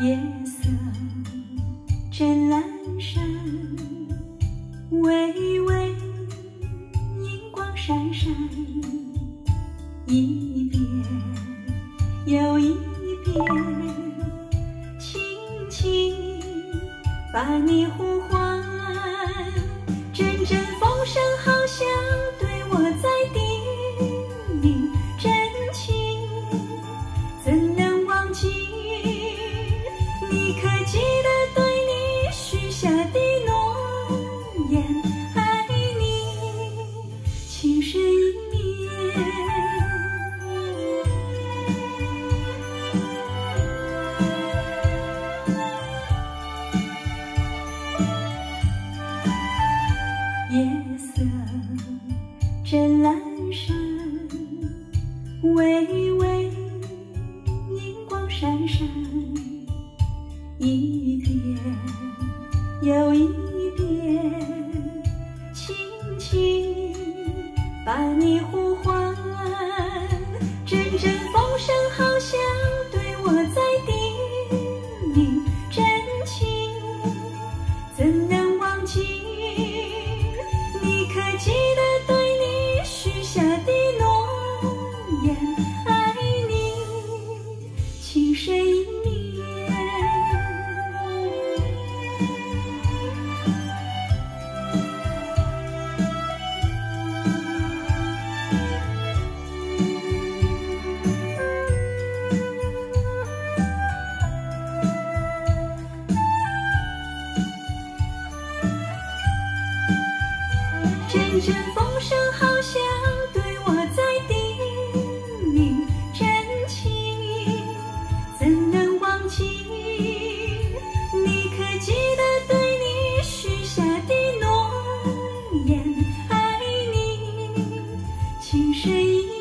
夜色正阑珊，微微荧光闪闪，一遍又一遍，轻轻把你呼唤。阵阵风声。记得对你许下的诺言？爱你，情深意绵。夜色正阑珊，微微银光闪闪，一遍又一遍。轻轻把你呼唤，阵阵风声好像对我在叮咛，真情怎能阵阵风声好像对我在叮咛真情怎能忘记？你可记得对你许下的诺言爱你情深意。